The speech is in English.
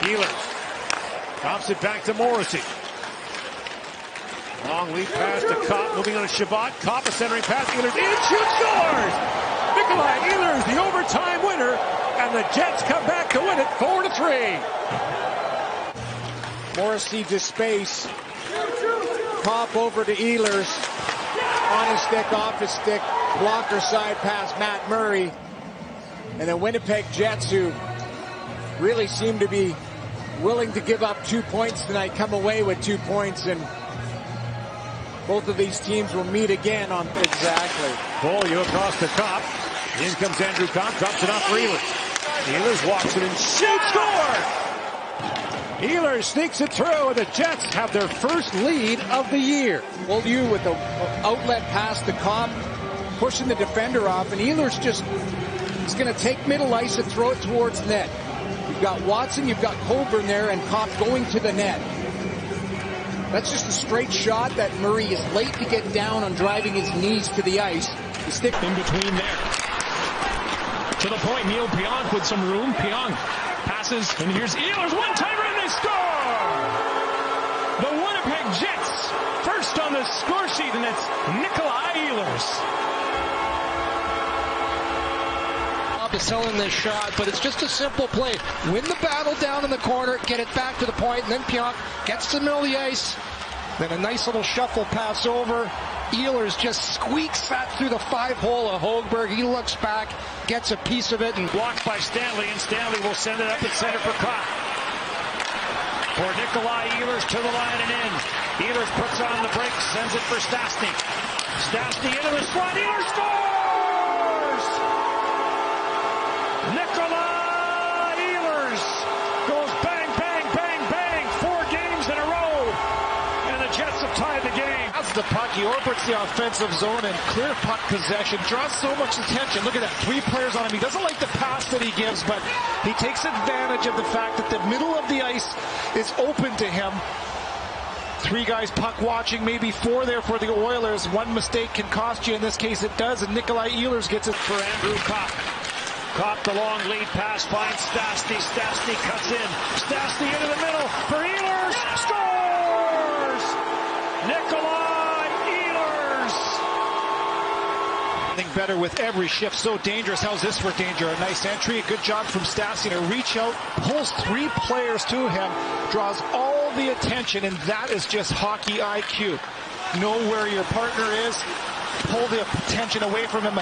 Ehlers drops it back to Morrissey. Long lead pass to Copp, moving on to Chabot. Copp a centering pass. Ehlers in, shoots, scores! Nikolaj Ehlers, the overtime winner, and the Jets come back to win it four to three. Morrissey to space. Copp over to Ehlers. On his stick, off his stick, blocker side pass, Matt Murray. And the Winnipeg Jets, who really seem to be willing to give up two points tonight, come away with two points. And both of these teams will meet again on exactly. Beaulieu across the top. In comes Andrew Copp, drops it off for Ehlers. Ehlers walks it and shoots, score! Ehlers sneaks it through, and the Jets have their first lead of the year. Beaulieu with the outlet pass to Copp, pushing the defender off, and Ehlers just is going to take middle ice and throw it towards net. You've got Watson, you've got Coburn there, and Copp going to the net. That's just a straight shot that Murray is late to get down on driving his knees to the ice. The stick in between there. To the point, Neal Pionk with some room. Pionk passes, and here's Ehlers, one-timer, and they score! The Winnipeg Jets, first on the score sheet, and it's Nikolaj Ehlers. Is selling this shot, but it's just a simple play. Win the battle down in the corner, get it back to the point, and then Pionk gets to the middle of the ice. Then a nice little shuffle pass over. Ehlers just squeaks that through the five hole of Hogberg. He looks back, gets a piece of it, and blocked by Stanley, and Stanley will send it up at center for Copp. For Nikolaj Ehlers to the line and in. Ehlers puts on the brakes, sends it for Stastny. Stastny into the slot. Ehlers scores! Nikolaj Ehlers goes bang, bang, bang, bang. Four games in a row. And the Jets have tied the game. That's the puck. He orbits the offensive zone and clear puck possession. Draws so much attention. Look at that. Three players on him. He doesn't like the pass that he gives, but he takes advantage of the fact that the middle of the ice is open to him. Three guys puck watching, maybe four there for the Oilers. One mistake can cost you. In this case, it does. And Nikolaj Ehlers gets it for Andrew Copp. Copp the long lead pass finds Stastny. Stastny cuts in. Stastny into the middle for Ehlers. Scores! Nikolaj Ehlers. Getting better with every shift. So dangerous. How's this for danger? A nice entry. A good job from Stastny to reach out, pulls three players to him, draws all the attention, and that is just hockey IQ. Know where your partner is, pull the attention away from him.